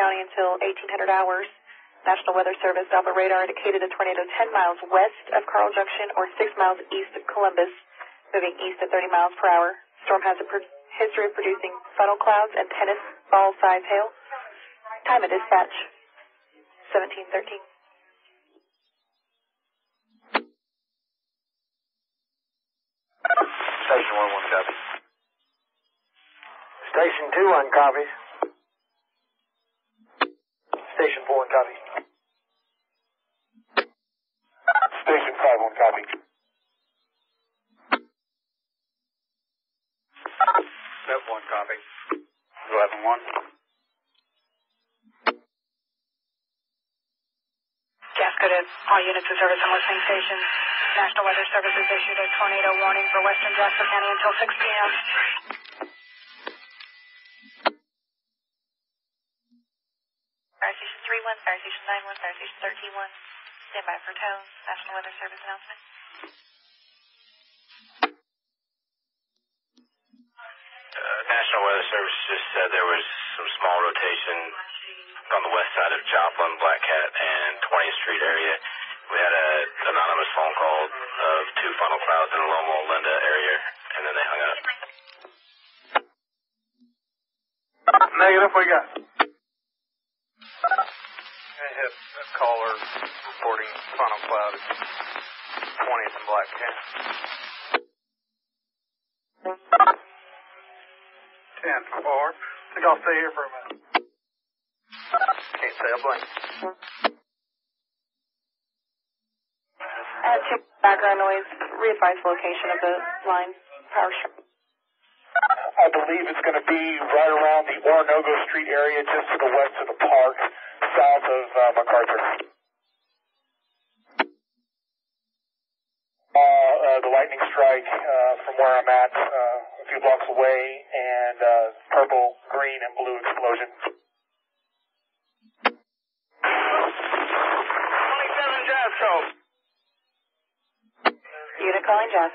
County until 1800 hours. National Weather Service Doppler radar indicated a tornado 10 miles west of Carl Junction or 6 miles east of Columbus, moving east at 30 miles per hour. Storm has a history of producing funnel clouds and tennis ball size hail. Time of dispatch 1713. Station 1 1 copy. Station 2 1 copy. Station 4 1 copy. Station 5 1 copy. Step 1 copy. 11 1. Jasco to all units of service and listening stations. National Weather Service has issued a tornado warning for western Jasper County until 6 p.m. Fire Station 3-1, Station 9-1, Fire Station 13-1. Stand by for tone. National Weather Service announcement. Uh, National Weather Service just said there was some small rotation on the west side of Joplin, Black Cat, and 20th Street area. We had a anonymous phone call of two funnel clouds in the Loma Linda area, and then they hung up. Negative, we got. Caller reporting funnel cloud at 20th and Black Cat. 10 4. think I'll stay here for a minute. Can't say a blink. Uh, Add to background noise. Readvise location of the line. Power strip. I believe it's going to be right around the Orinoco Street area, just to the west of the park, south of uh, MacArthur. Uh, uh, the lightning strike uh, from where I'm at, uh, a few blocks away, and uh, purple, green, and blue explosion. 27 Jasco. Unit calling Jazz.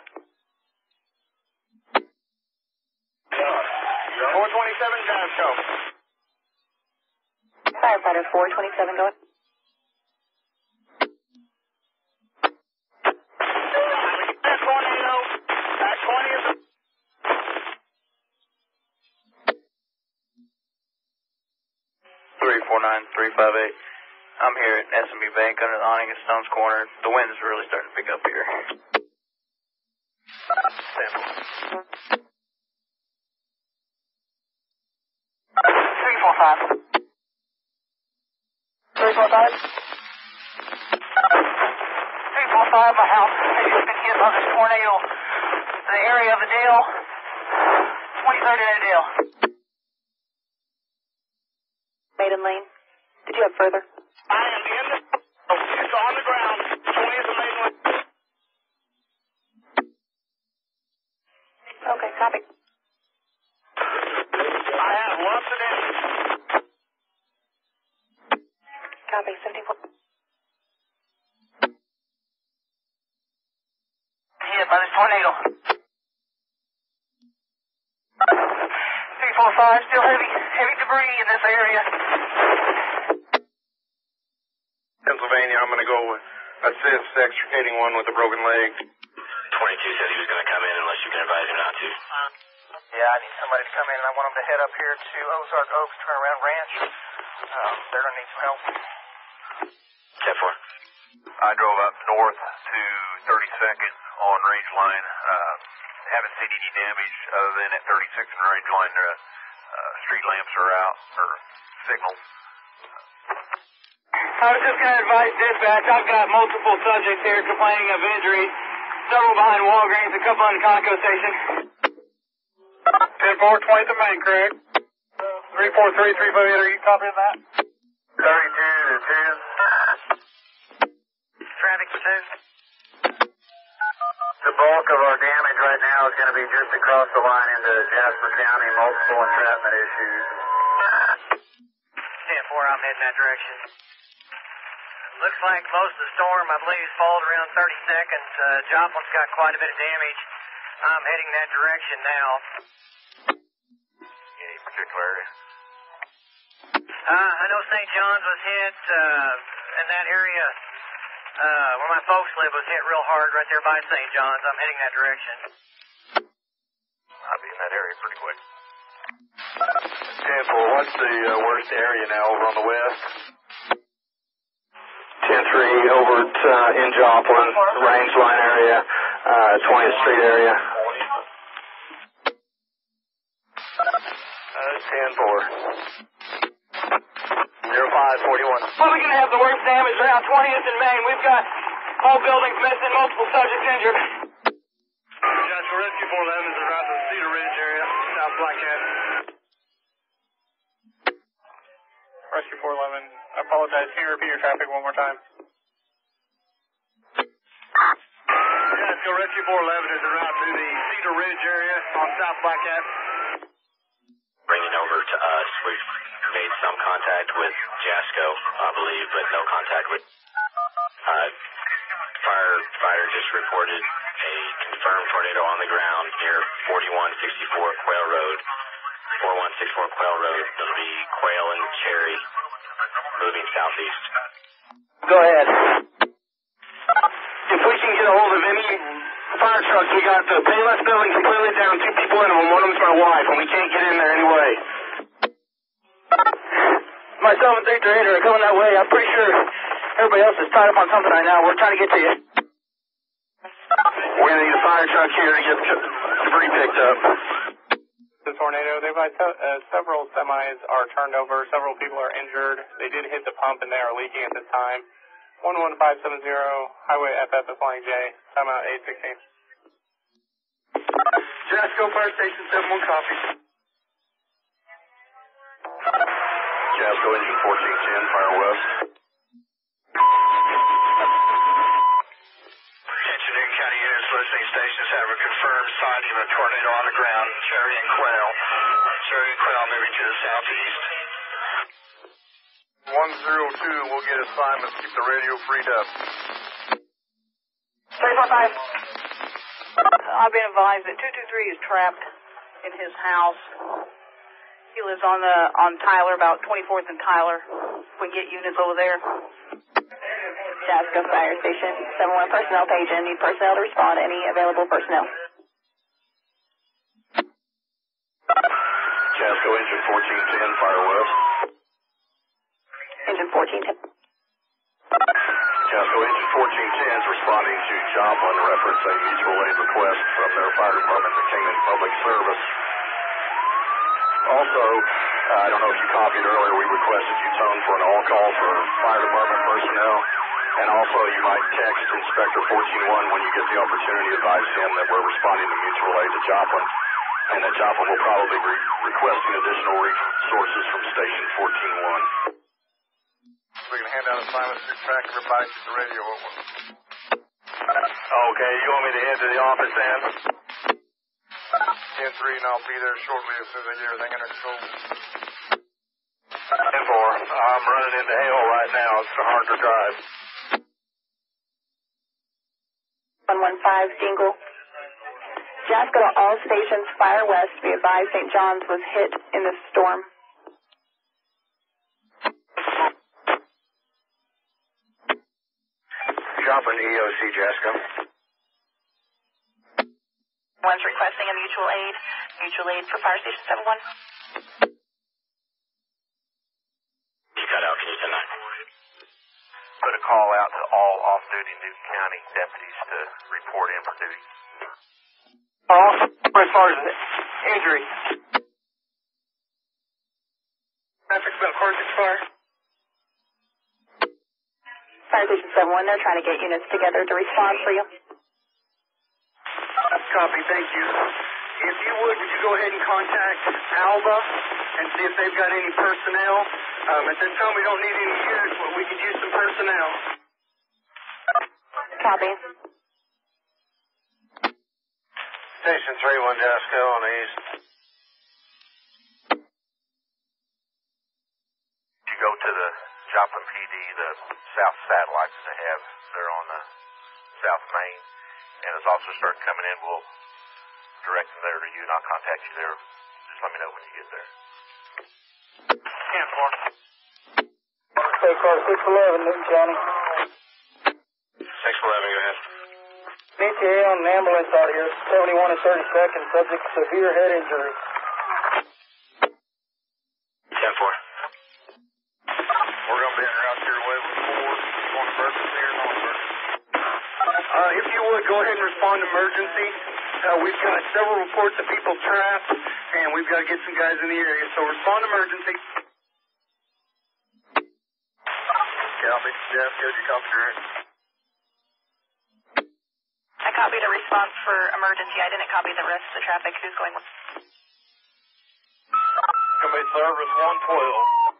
427 Jasco. Firefighter 427 going. That tornado at 20th. Three four nine three five eight. I'm here at SMB Bank under the awning at Stone's Corner. The wind is really starting to pick up here. Three four five. Three four five. Three four five. My house has just been hit by this tornado. The area of the Dale. 23rd and Dale. Maiden Lane. Did you have further? I am in the. It's on the ground. 20th and Maiden Lane. Okay, copy. I have lots of damage. Copy. 74. Hit by this tornado. Three four five. Still heavy, heavy debris in this area. Pennsylvania, I'm going to go with assist extricating one with a broken leg. 22 said he was going to come in unless you can advise him not to. Yeah, I need somebody to come in. And I want them to head up here to Ozark Oaks Turnaround Ranch. Um, they're gonna need some help. Step 4. I drove up north to 32nd on range line. Uh, haven't seen any damage other than at 36th and range line. Uh, uh, street lamps are out or signals. I was just going to advise dispatch. I've got multiple subjects here complaining of injuries. Several behind Walgreens, a couple in Conoco Station. 10 4, 20 to main, Craig. 343, 358, are you copying that? 32 to 10. The bulk of our damage right now is going to be just across the line into Jasper County, multiple entrapment issues. Stand 4, I'm heading that direction. Looks like most of the storm, I believe, falls around 30 seconds. Uh, Joplin's got quite a bit of damage. I'm heading that direction now. Any particular area? Uh, I know St. John's was hit, uh, in that area uh, where my folks live was hit real hard right there by St. John's. I'm heading that direction. I'll be in that area pretty quick. 10-4, what's the uh, worst area now over on the west? 10-3, over at, uh, in Joplin, range line area, uh, 20th Street area. Uh, 10-4. 0541. Well, we're gonna have the worst damage around 20th and Main. We've got whole buildings missing, multiple subjects injured. Joshua Rescue 411 is around the Cedar Ridge area, South Black Cat. Rescue 411, I apologize. Can you repeat your traffic one more time? Joshua Rescue 411 is around to the Cedar Ridge area on South Black Cat. Bringing over to us, we've made some contact with Jasco, I believe, but no contact with. Uh, firefighter just reported a confirmed tornado on the ground near 4164 Quail Road. 4164 Quail Road. It'll be Quail and Cherry moving southeast. Go ahead. If we can get a hold of any fire trucks, we got the Payless building completely down, two people in them, one of them's my wife, and we can't get in there anyway. Myself and Victor Hader are coming that way. I'm pretty sure everybody else is tied up on something right now. We're trying to get to you. We're gonna need a fire truck here to get debris picked up. The tornado, they've had se- uh, several semis are turned over, several people are injured. They did hit the pump and they are leaking at this time. 11570, Highway FF is flying J, timeout 816. Jasco Fire Station 71 copy. Jasco engine 1410, fire west. Attention Newton County units, listening stations have a confirmed sighting of a tornado on the ground, Cherry and Quail. Cherry and Quail moving to the southeast. 102, we'll get assignments, keep the radio freed up. 345. I've been advised that 223 is trapped in his house. He lives on the on Tyler, about 24th and Tyler. If we can get units over there. Jasco Fire Station, 71 personnel page in. Need personnel to respond. Any available personnel? Jasco engine 1410, fire west. Engine 1410. Jasco engine 1410 is responding to Joplin reference a mutual aid request from their fire department to Kingman Public Service. Also, uh, I don't know if you copied earlier, we requested you tone for an all-call for fire department personnel. And also, you might text Inspector 141 when you get the opportunity, to advise him that we're responding to mutual aid to Joplin, and that Joplin will probably be requesting additional resources from Station 141. We can hand out assignments, keep track everybody, keep the radio. Okay, you want me to head to the office then? 10 3, and I'll be there shortly as soon as I get everything under control. 10 4. I'm running into hail right now. It's hard to drive. 115 Dingle. Jasco to all stations, fire west. Be advised St. John's was hit in the storm. Joplin EOC Jasco. One's requesting a mutual aid. Mutual aid for Fire Station 71. You cut out, can you send that? Put a call out to all off-duty Newton County deputies to report in for duty. Also, as far as the injury. Traffic's been cleared this far. Fire Station 71, they're trying to get units together to respond for you. Copy, thank you. If you would, would you go ahead and contact Alba and see if they've got any personnel? Um, at this time, we don't need any units, but we could use some personnel. Copy. Station 31, Jasco on the east. You go to the Joplin PD, the south satellites they have, they're on the south main. And as officers start coming in, we'll direct them there to you, and I'll contact you there. Just let me know when you get there. 10 4. car 611, Newton County. 611, go ahead. ETA on an ambulance out here, 71 and 32nd, subject to severe head injury. 10 4. We're going to be en route your way with four. Going emergency or no emergency? Uh, if you would, go ahead and respond to emergency. Uh, we've got several reports of people trapped, and we've got to get some guys in the area. So respond to emergency. Copy. Jeff, good. You copy direct. I copied a response for emergency. I didn't copy the rest of the traffic. Who's going? Commit service 112.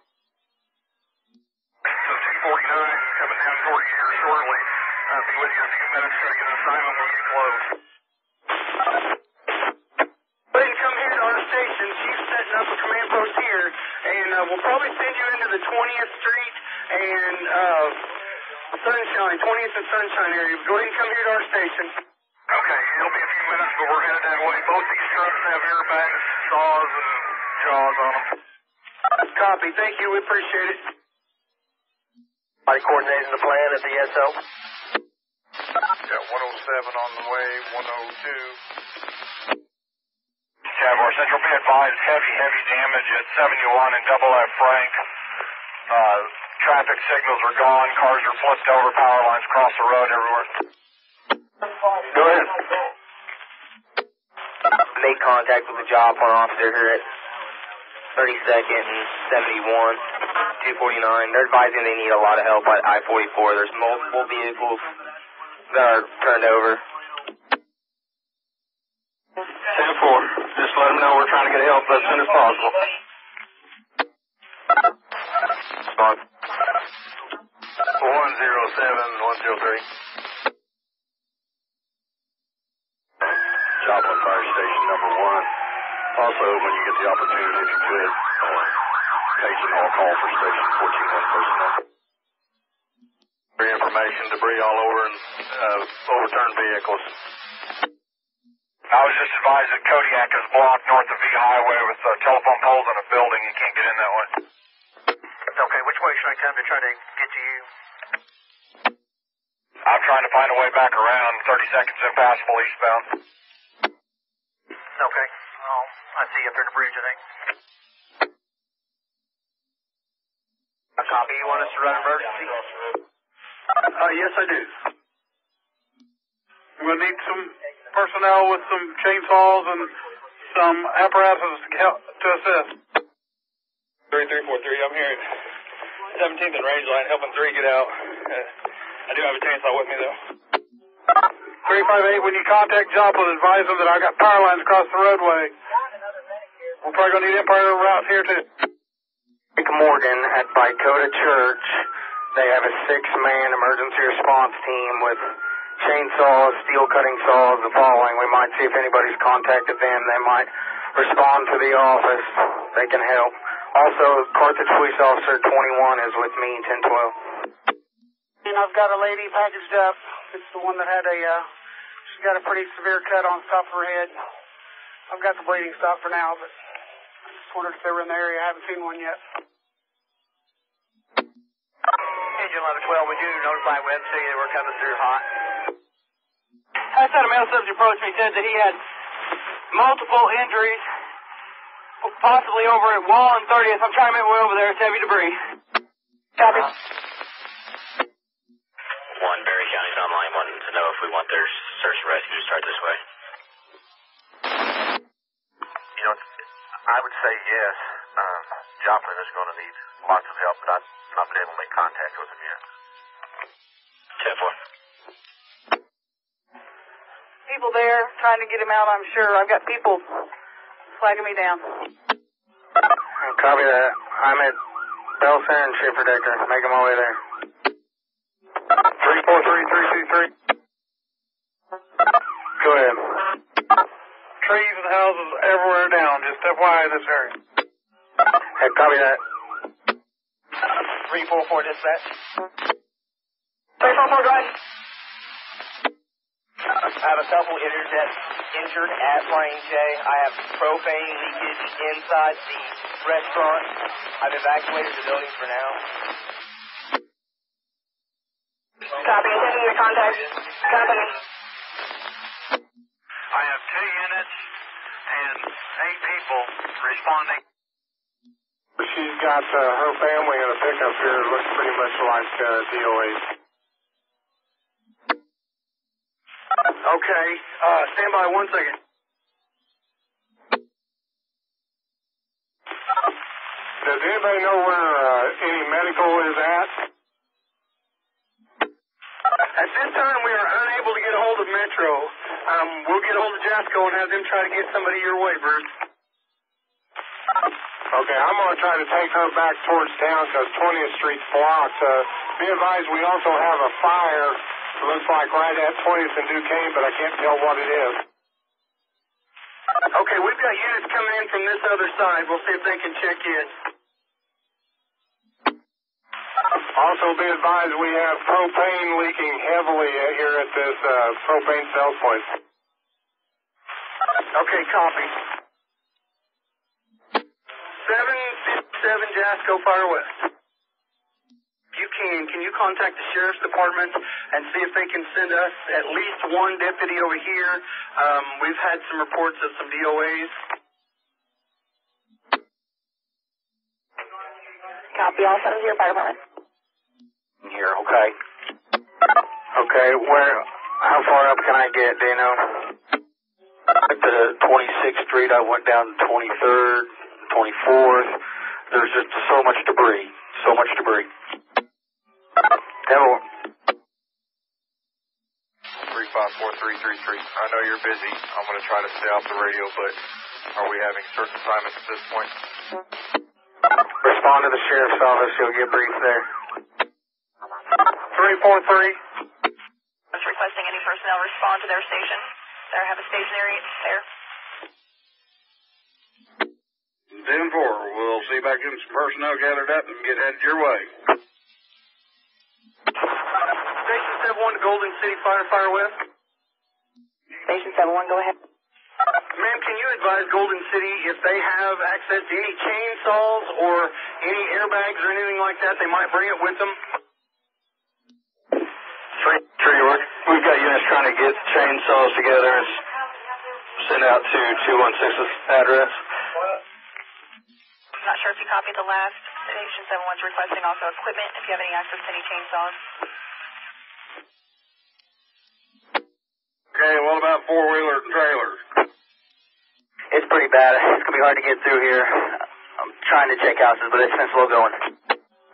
249 coming down toward you here shortly. I'll be with you in a few minutes. Try to get an assignment. We'll get close. Go ahead and come here to our station. Chief's setting up a command post here, and uh, we'll probably send you into the 20th Street and uh, Sunshine, 20th and Sunshine area. Go ahead and come here to our station. Okay, it'll be a few minutes, but we're headed that way. Both these trucks have airbags, saws, and jaws on them. Copy. Thank you. We appreciate it. Are you coordinating the plan at the SO? Got 107 on the way, 102. Jaguar Central, be advised, heavy, heavy damage at 71 and Double F Frank. Uh, traffic signals are gone, cars are flipped over, power lines across the road everywhere. Go ahead. Made contact with the job one officer here at 32nd and 71, 249. They're advising they need a lot of help at I-44. There's multiple vehicles that turned over. 10-4. Just let them know we're trying to get help as soon as possible. Response. 107, 103. Joplin Fire Station number one. Also, when you get the opportunity, if you could, uh, page and all call for station 14-1 personnel. For information, debris all over and uh, overturned vehicles. I was just advised that Kodiak is blocked north of V Highway with uh, telephone poles and a building. You can't get in that way. Okay, which way should I come to try to get to you? I'm trying to find a way back around. 30 seconds impassable eastbound. Okay. Oh, I see you up there in the bridge, I think. A copy. You want us to run emergency? Uh, yes, I do. We'll need some personnel with some chainsaws and some apparatus to help to assist. 3343, I'm here at 17th and Range Line, helping 3 get out. Uh, I do have a chainsaw with me, though. 358, when you contact Joplin, advise them that I got power lines across the roadway. We're probably going to need Empire routes here, too. Rick Morgan at Bicota Church. They have a six-man emergency response team with chainsaws, steel cutting saws, the following. We might see if anybody's contacted them. They might respond to the office. They can help. Also, Carthage Police Officer 21 is with me, 1012. And I've got a lady packaged up. It's the one that had a, uh, she's got a pretty severe cut on the top of her head. I've got the bleeding stopped for now, but I just wondered if they were in the area. I haven't seen one yet. Engine 1112, would you notify Webster that we're coming through hot? Uh, I had a male subject approach me, said that he had multiple injuries, possibly over at Wall and 30th. I'm trying to make my way over there. It's heavy debris. Copy. Uh-huh. One, Barry County's online, wanting to know if we want their search and rescue to start this way. You know, I would say yes. Joplin is going to need lots of help, but I've not been able to make contact with him yet. 10 4. People there trying to get him out, I'm sure. I've got people flagging me down. Copy that. I'm at Belson and Schifferdecker. Making my way there. 343, Go ahead. Trees and houses everywhere down. Just FYI this area. Hey, copy that. 344 dispatch. 344, go ahead. I have a couple injured at, injured at Plane J. I have propane leakage inside the restaurant. I've evacuated the building for now. Copy. Sending the contact. Company. I have two units and eight people responding. She's got uh, her family in a pickup here. It looks pretty much like uh, DOA. Okay, uh, stand by one second. Does anybody know where uh, any medical is at? At this time, we are unable to get a hold of Metro. Um, we'll get a hold of Jasco and have them try to get somebody your way, Bruce. Okay, I'm going to try to take her back towards town because 20th Street's blocked. Uh, be advised, we also have a fire. It looks like right at 20th and Duquesne, but I can't tell what it is. Okay, we've got units coming in from this other side. We'll see if they can check in. Also, be advised, we have propane leaking heavily here at this uh, propane sales point. Okay, copy. 757 Jasco Fire West. If you can, can you contact the Sheriff's Department and see if they can send us at least one deputy over here? Um, we've had some reports of some DOAs. Copy. All seven zero fire department. Here, okay. Okay, where, how far up can I get, do you know? At the 26th Street, I went down to 23rd, 24th. There's just so much debris, so much debris. Everyone, 354333. I know you're busy. I'm going to try to stay off the radio, but are we having certain assignments at this point? respond to the sheriff's office, you'll get briefed there. 343. Just requesting any personnel respond to their station. There have a stationary there. 10 4. We'll see about getting some personnel gathered up and get headed your way. Station 71 to Golden City Fire, Fire West. Station seven one. Go ahead. Ma'am, can you advise Golden City if they have access to any chainsaws or any airbags or anything like that? They might bring it with them. Tree, tree work. We've got units trying to get chainsaws together and s- send out to 216's address. I'm not sure if you copied the last. Station seven one's requesting also equipment if you have any access to any chainsaws. Okay, what about four wheelers and trailers? It's pretty bad. It's gonna be hard to get through here. I'm trying to check houses, but it's been slow going.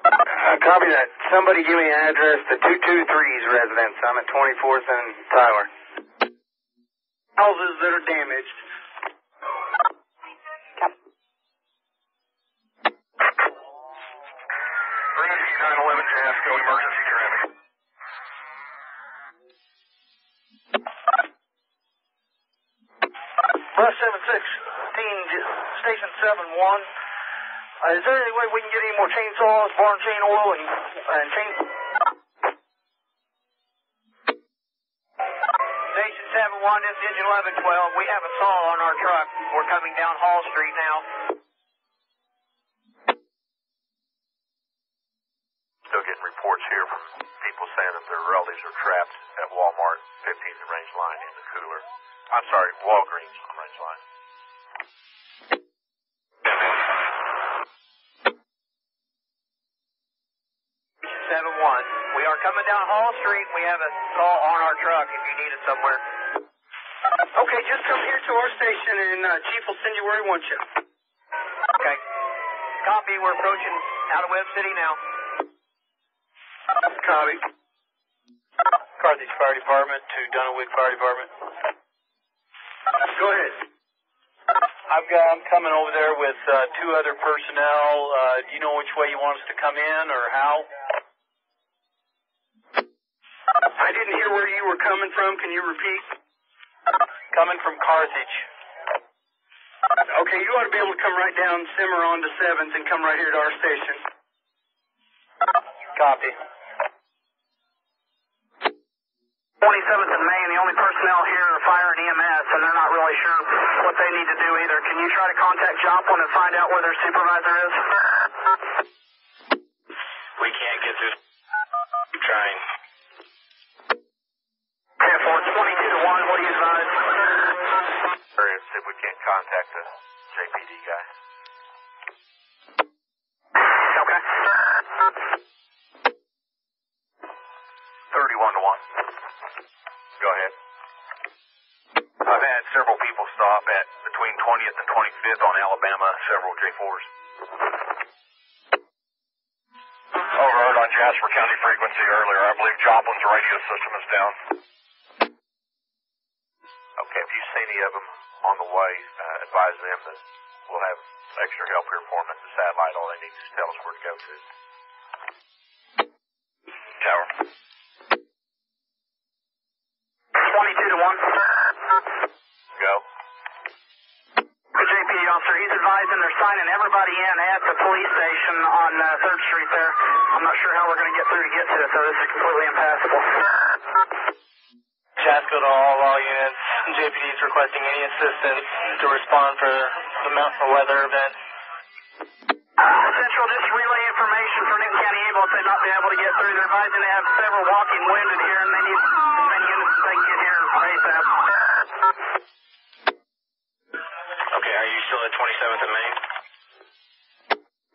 Uh, copy that. Somebody give me an address to 223's residence. I'm at 24th and Tyler. Houses that are damaged. Rescue 911 Jasco emergency traffic. Bus 716, Station 71. Uh, is there any way oil, and. Station 71, this is engine 1112. We have a saw on our truck. We're coming down Hall Street now. Still getting reports here from people saying that their relatives are trapped at Walmart, 15th and Range Line in the cooler. I'm sorry, Walgreens on Range Line. Seven one. We are coming down Hall Street. We have a saw on our truck if you need it somewhere. Okay, just come here to our station and uh, Chief will send you where he wants you. Okay. Copy. We're approaching out of Webb City now. Copy. Carthage Fire Department to Duenweg Fire Department. Go ahead. I've got, I'm coming over there with uh, two other personnel. Uh, do you know which way you want us to come in or how? I didn't hear where you were coming from. Can you repeat? Coming from Carthage. Okay, you ought to be able to come right down, simmer on to 7th, and come right here to our station. Copy. 27th and Main, the only personnel here are fire and EMS, and they're not really sure what they need to do either. Can you try to contact Joplin and find out where their supervisor is? We can't get through. Keep trying. Okay, Twenty Two to 1, what do you advise? If we can't contact us. JPD guy. Okay. 31 to 1. Go ahead. I've had several people stop at between 20th and 25th on Alabama, several J4s. Overheard on Jasper County frequency earlier. I believe Joplin's radio system is down. Okay, if you see any of them on the way, uh, advise them that we'll have extra help here for them at the satellite. All they need is tell us where to go to. Tower. 22 to 1. Go. The JPD officer, he's advising they're signing everybody in at the police station on uh, 3rd Street there. I'm not sure how we're going to get through to get to it, so this is completely impassable. Jasco to all law units. JPD is requesting any assistance to respond for the mountain weather event. Uh, Central, just relay information for Newton County Able if they've not been able to get through. They're advising they have several walking wounded here, and they need as many units as they can get here ASAP. Okay, are you still at 27th and Main?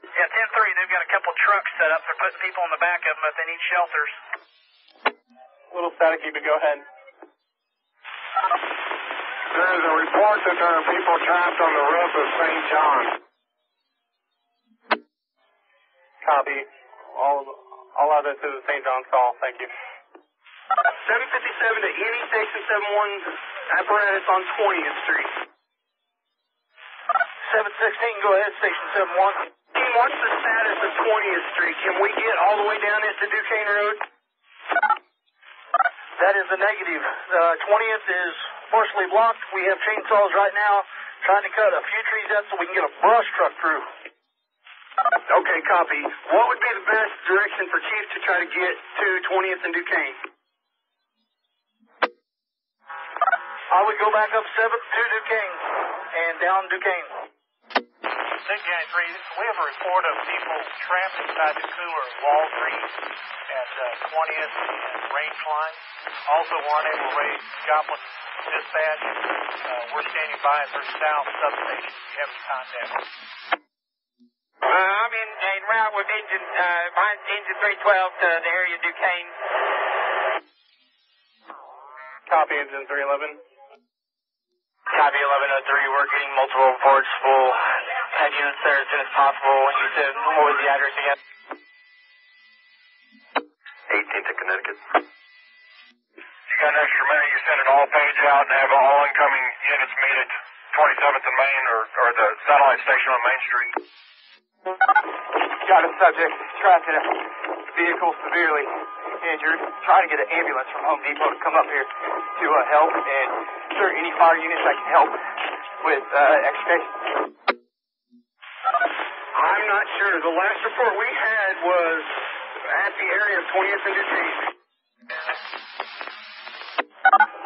Yeah, 10-3, they've got a couple trucks set up. They're putting people in the back of them if they need shelters. A little staticky, but go ahead. There is a report that there are people trapped on the roof of St. John. Copy. All all of this is a St. John's call. Thank you. 757 to any Station 71 apparatus on 20th Street. 716, go ahead, Station 71. Team, what's the status of 20th Street? Can we get all the way down into Duquesne Road? That is a negative. Uh, 20th is partially blocked. We have chainsaws right now trying to cut a few trees out so we can get a brush truck through. Okay, copy. What would be the best direction for Chief to try to get to 20th and Duquesne? I would go back up 7th to Duquesne and down Duquesne. 3, we have a report of people trapped inside the cooler at Walgreens at uh, 20th and Range Line. Also, one able to raise Joplin dispatch. Uh, we're standing by at their south substation. If you have any contact. Uh, I'm in, en route with engine, uh, behind engine 312 to the area of Duquesne. Copy, engine 311. Copy 1103, we're getting multiple reports. We'll have units there as soon as possible. You said, what was the address again? 18th of Connecticut. You got an extra minute, you send an all page out and have all incoming units meet at 27th and Main or, or the satellite station on Main Street. Got a subject trapped in a vehicle severely injured. Trying to get an ambulance from Home Depot to come up here to uh, help. And is there any fire units I can help with uh, extrication? I'm not sure. The last report we had was at the area of 20th and Duquesne.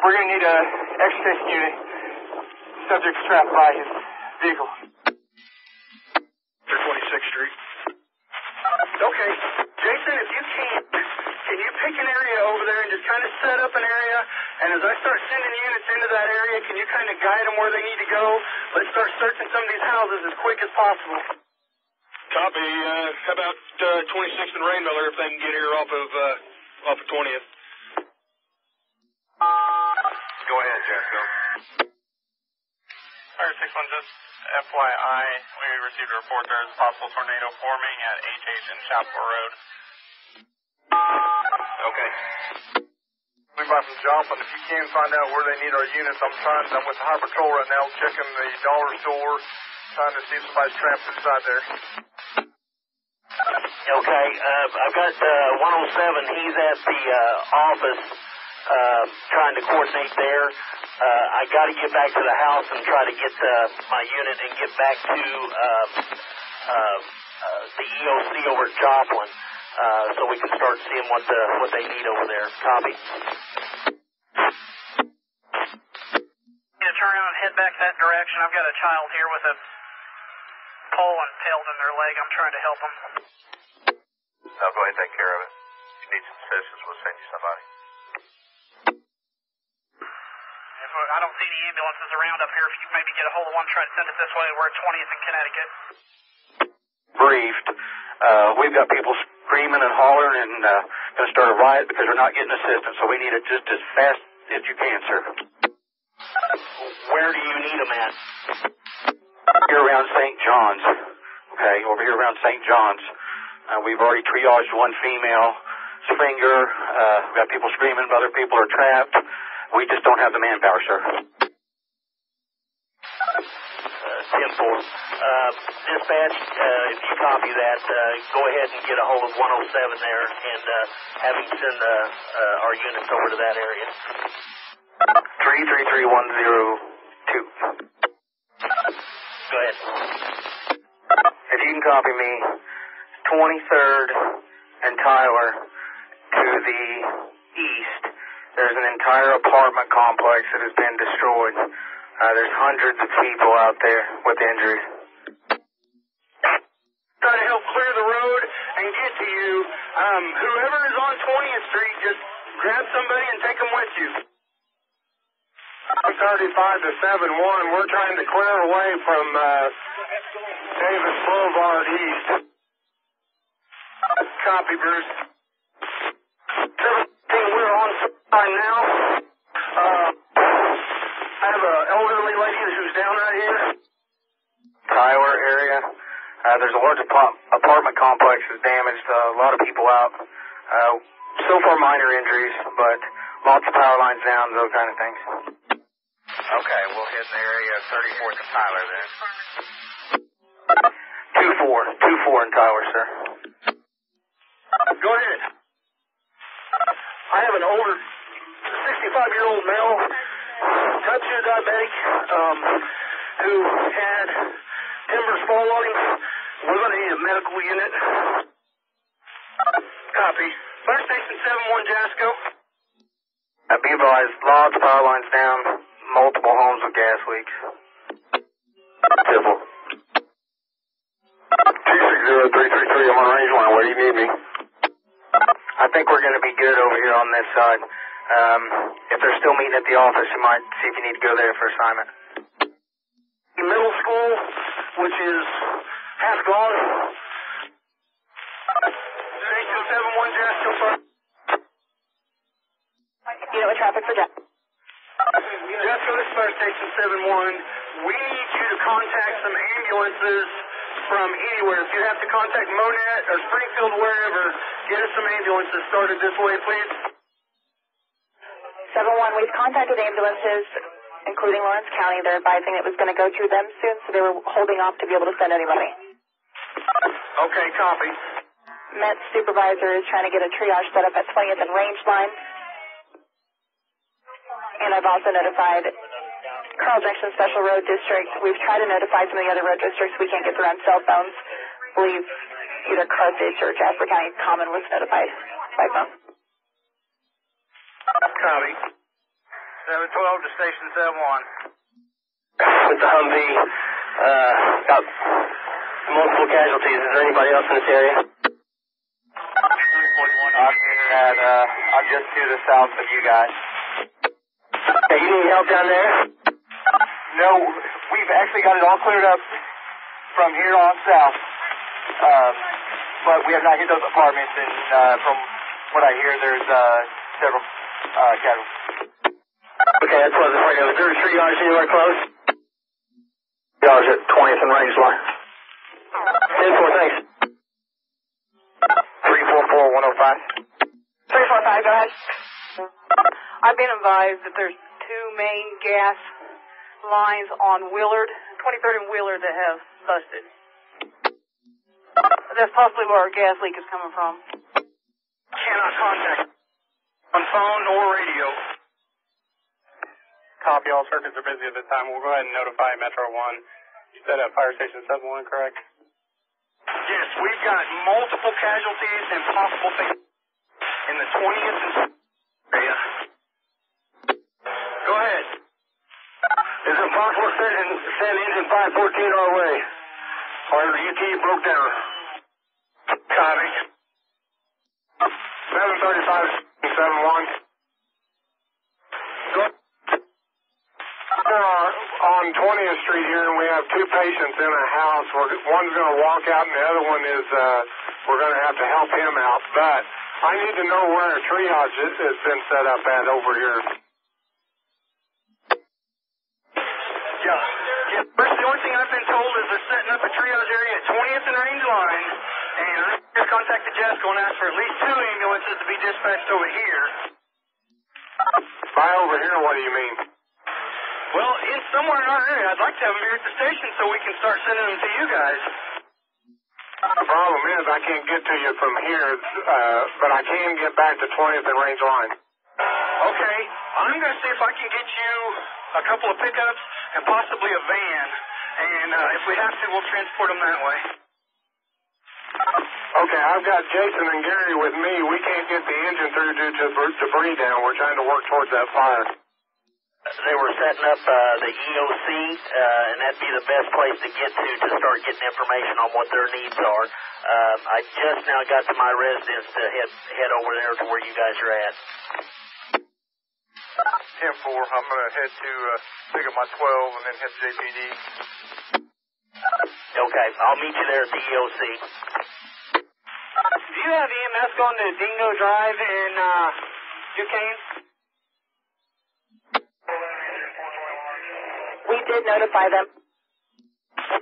We're going to need a extrication unit. Subject's trapped by his vehicle. 26th Street. Okay. Jason, if you can, can you pick an area over there and just kind of set up an area? And as I start sending units into that area, can you kind of guide them where they need to go? Let's start searching some of these houses as quick as possible. Copy. Uh, how about uh, 26th and Rainmiller if they can get here off of uh, off of 20th? Go ahead, Jasco. Fire 6 1, just FYI, we received a report there is a possible tornado forming at HH and Chapel Road. Okay. We buy from Joplin. If you can find out where they need our units, I'm trying. I'm with the High Patrol right now, checking the dollar store, trying to see if somebody's trapped inside there. Okay, uh, I've got uh, 107. He's at the uh, office uh, trying to coordinate there. Uh, I got to get back to the house and try to get uh, my unit and get back to um, uh, uh, the EOC over at Joplin, uh, so we can start seeing what the what they need over there. Copy. Yeah, turn around and head back that direction. I've got a child here with a pole impaled in their leg. I'm trying to help them. I'll go ahead and take care of it. If you need some assistance, we'll send you somebody. I don't see any ambulances around up here. If you maybe get a hold of one, try to send it this way. We're at 20th in Connecticut. Briefed. Uh, we've got people screaming and hollering and uh, going to start a riot because we're not getting assistance. So we need it just as fast as you can, sir. Where do you need them at? Here around St. John's. Okay, over here around St. John's. Uh, we've already triaged one female. Finger. Uh, we've got people screaming. but Other people are trapped. We just don't have the manpower, sir. Uh, 10 4. Uh, dispatch, uh, if you copy that, uh, go ahead and get a hold of 107 there and uh, have him send uh, uh, our units over to that area. 333102. Go ahead. If you can copy me, 23rd and Tyler to the east, there's an entire apartment complex that has been destroyed. Uh, there's hundreds of people out there with injuries. Try to help clear the road and get to you. Um, whoever is on 20th Street, just grab somebody and take them with you. I'm 35 to 7-1. We're trying to clear away from uh, Davis Boulevard East. Copy, Bruce. 17, we're on right now. Uh, I have an elderly lady who's down right here. Tyler area. Uh, there's a large ap- apartment complex that's damaged. Uh, a lot of people out. Uh, so far, minor injuries, but lots of power lines down, those kind of things. Okay, we'll hit the area of 34th and Tyler then. Two four, two four in Tyler, sir. Go ahead. I have an older, 65 year old male, type 2 diabetic, um, who had timbers fall on him. We're going to need a medical unit. Copy. Fire station 71 Jasco. Uh, be advised, lots power lines down, multiple homes with gas leaks. Civil. 260333, I'm on range line. Where do you need me? I think we're going to be good over here on this side. Um, if they're still meeting at the office, you might see if you need to go there for assignment. Middle school, which is half gone. Station 71 Jasco. Unit with traffic for Jack. Jasco, this is Fire Station 71. We need you to contact some ambulances from anywhere. If you have to contact Monett or Springfield, wherever, get us some ambulances started this way, please. 7-1, we've contacted ambulances, including Lawrence County. They're advising it was going to go through them soon, so they were holding off to be able to send anybody. Okay, copy. Met supervisor is trying to get a triage set up at 20th and Range Line. And I've also notified Carl Junction Special Road District. We've tried to notify some of the other road districts. We can't get through on cell phones. believe either Carthage or Jasper County Common was notified by phone. Copy. 712 to Station 71. With the Humvee, uh, got multiple casualties. Is there anybody else in this area? I'm here at, uh, I'm just to the south of you guys. Hey, you need help down there? No, we've actually got it all cleared up from here on south. Um, but we have not hit those apartments, and uh, from what I hear, there's uh, several uh, casualties. Okay, that's what I was afraid of. Is there a triage anywhere close? Triage at 20th and range line. 10 4, thanks. 344105. 345, go ahead. I've been advised that there's two main gas lines on Willard, 23rd and Willard that have busted. That's possibly where our gas leak is coming from. Cannot contact on phone or radio. Copy. All circuits are busy at this time. We'll go ahead and notify Metro 1. You said at Fire Station 71, correct? Yes, we've got multiple casualties and possible things in the 20th and Foxhole send, send engine 514 our way. Our UT broke down. Copy. 735 71. We're uh, on 20th Street here, and we have two patients in a house. We're, one's going to walk out, and the other one is, uh, we're going to have to help him out. But I need to know where a triage is, has been set up at over here. Bruce, the only thing I've been told is they're setting up a triage area at 20th and Range Line, and I just contacted Jasco and asked for at least two ambulances to be dispatched over here. By over here, what do you mean? Well, in somewhere in our area, I'd like to have them here at the station so we can start sending them to you guys. The problem is I can't get to you from here, uh, but I can get back to 20th and Range Line. Okay, I'm going to see if I can get you a couple of pickups and possibly a van, and uh, if we have to, we'll transport them that way. Okay, I've got Jason and Gary with me. We can't get the engine through due to debris down. We're trying to work towards that fire. They were setting up uh, the EOC, uh, and that'd be the best place to get to to start getting information on what their needs are. Um, I just now got to my residence to head head over there to where you guys are at. 10 4, I'm going to head to uh, pick up my 12 and then head to JPD. Okay, I'll meet you there at the EOC. Do you have EMS going to Dingo Drive in uh, Duquesne? We did notify them.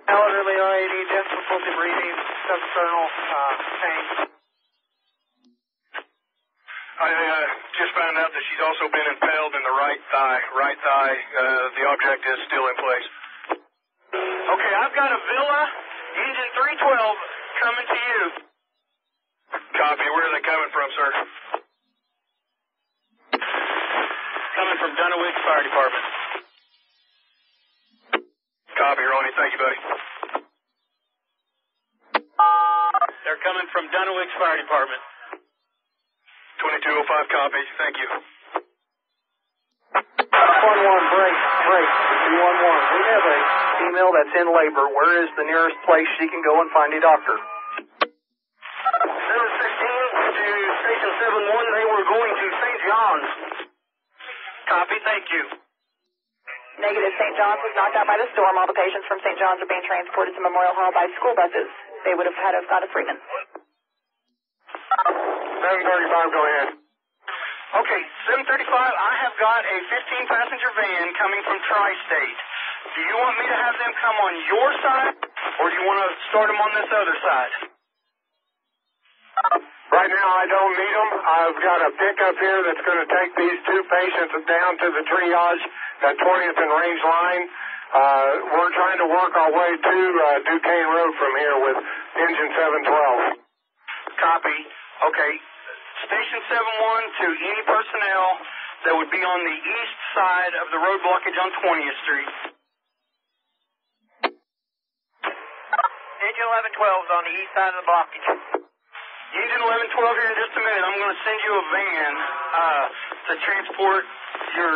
Elderly lady, difficulty breathing, substernal uh, pain. I uh, just found out that she's also been impaled in the right thigh. Right thigh. Uh, the object is still in place. Okay, I've got a Villa engine 312 coming to you. Copy. Where are they coming from, sir? Coming from Duenweg Fire Department. Copy, Ronnie. Thank you, buddy. They're coming from Duenweg Fire Department. 2205 copy. Thank you. One one break break. Two one one. We have a female that's in labor. Where is the nearest place she can go and find a doctor? 716 to Station 71. They were going to St. John's. Copy, thank you. Negative. St. John's was knocked out by the storm. All the patients from St. John's are being transported to Memorial Hall by school buses. They would have had to have gone to Freeman. 735, go ahead. Okay, 735, I have got a 15 passenger van coming from Tri State. Do you want me to have them come on your side, or do you want to start them on this other side? Right now, I don't need them. I've got a pickup here that's going to take these two patients down to the triage at 20th and Range Line. Uh, we're trying to work our way to uh, Duquesne Road from here with engine 712. Copy. Okay, Station 71 to any personnel that would be on the east side of the road blockage on 20th Street. Engine 1112 is on the east side of the blockage. Engine 1112 here in just a minute. I'm going to send you a van uh, to transport your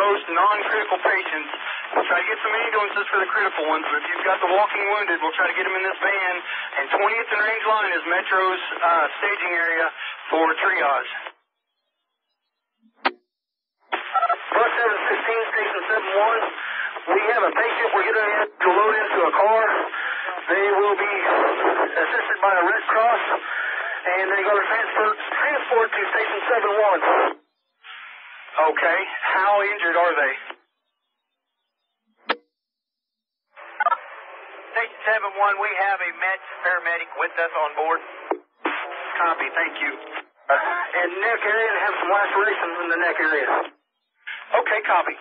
most non-critical patients. We'll try to get some ambulances for the critical ones, but if you've got the walking wounded, we'll try to get them in this van. And 20th and Range Line is Metro's uh, staging area for triage. Bus 716, Station 71. We have a patient we're getting ready to load into a car. They will be assisted by a Red Cross, and they're going to transfer, transport to Station 71. Okay, how injured are they? Station 71, we have a med paramedic with us on board. Copy, thank you. Uh, and neck area, have some lacerations in the neck area. Okay, copy.